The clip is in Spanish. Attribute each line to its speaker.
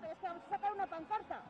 Speaker 1: pero es que vamos a sacar una pancarta.